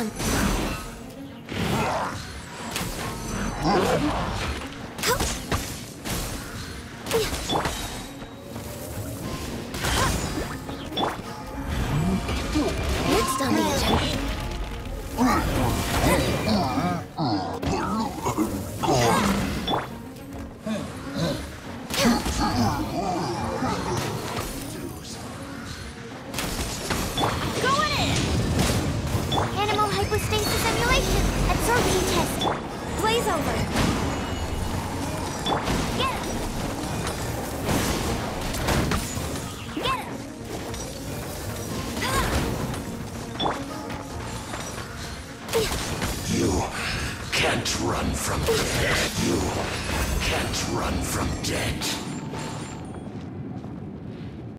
agenda. Can't run from death. You can't run from dead.